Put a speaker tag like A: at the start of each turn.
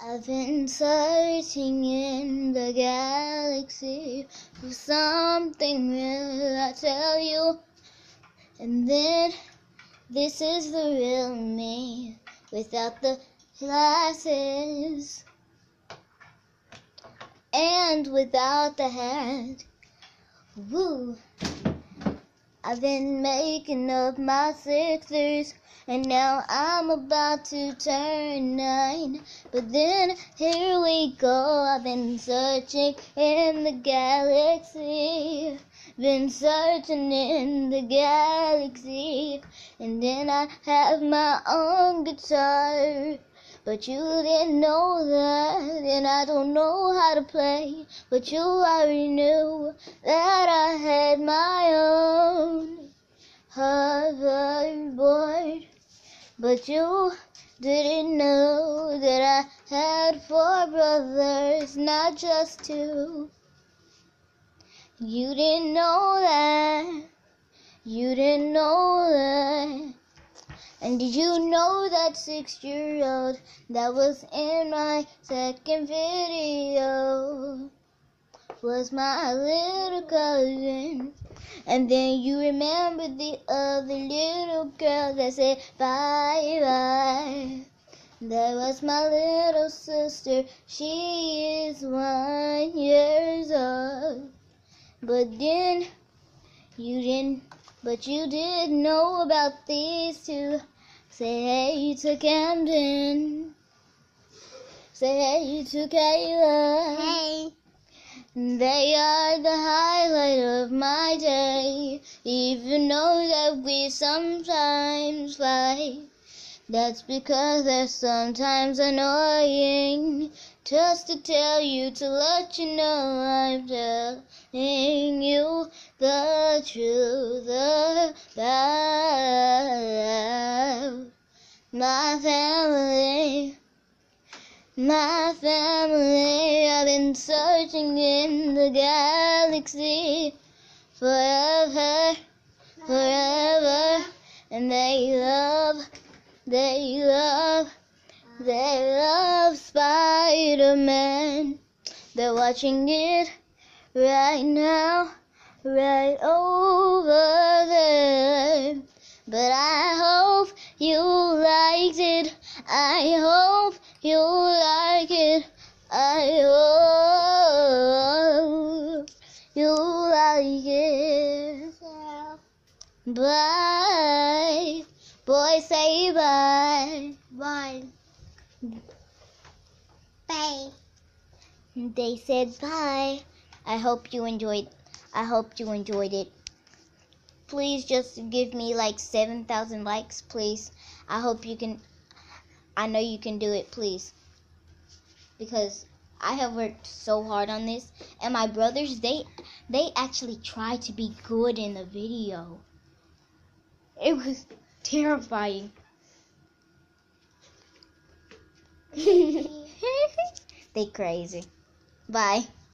A: I've been searching in the galaxy for something real, I tell you. And then this is the real me without the glasses and without the hat. Woo! I've been making up my sixers, and now I'm about to turn nine. But then here we go. I've been searching in the galaxy, been searching in the galaxy, and then I have my own guitar. But you didn't know that, and I don't know how to play. But you already knew that I had my own hoverboard. But you didn't know that I had four brothers, not just two. You didn't know that. You didn't know that. And did you know that six year old that was in my second video was my little cousin? And then you remember the other little girl that said bye bye. That was my little sister. She is one years old. But then you didn't but you did know about these two. Say hey to Camden. Say hey to Kayla.
B: Hey.
A: They are the highlight of my day. Even though that we sometimes fight. That's because they're sometimes annoying. Just to tell you, to let you know I'm telling you the truth about my family. My family, I've been searching in the galaxy forever, forever, and they love, they love, they love Spider-Man. They're watching it right now, right over there. But I hope you liked it. I hope you like it. I hope you like it. Bye. Boy, say bye.
B: Bye. Bye.
A: They said bye. I hope you enjoyed. I hope you enjoyed it. Please just give me like 7,000 likes, please. I hope you can. I know you can do it, please. Because I have worked so hard on this, and my brothers they they actually tried to be good in the video. It was terrifying. they crazy. Bye.